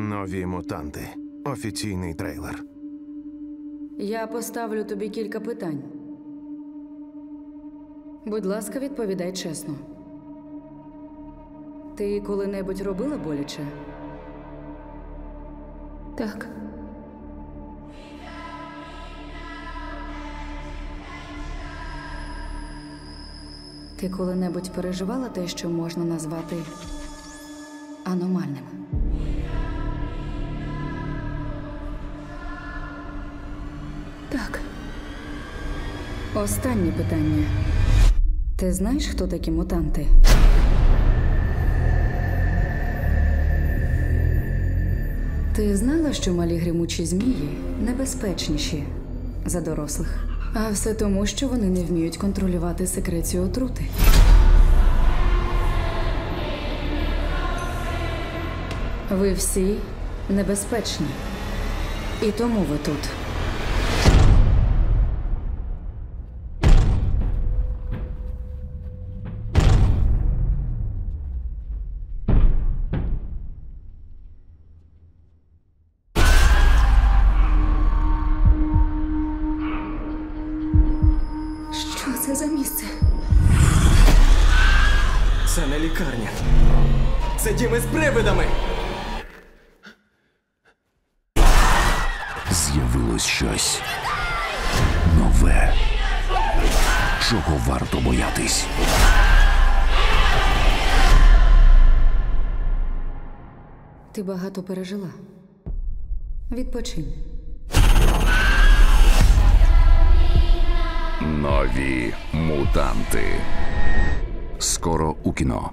Нові мутанти. Офіційний трейлер. Я поставлю тобі кілька питань. Будь ласка, відповідай чесно. Ти коли-небудь робила боляче? Так, Ти коли-небудь переживала те, що можна назвати аномальним? Так. Останнє питання. Ти знаєш, хто такі мутанти? Ти знала, що малі гримучі змії небезпечніші за дорослих? А все тому, що вони не вміють контролювати секрецію отрути. Ви всі небезпечні. І тому ви тут. Це за місце? Це не лікарня. Це дім із привидами. З'явилось щось нове, чого варто боятись. Ти багато пережила. Відпочинь. Нові мутанти. Скоро у кіно.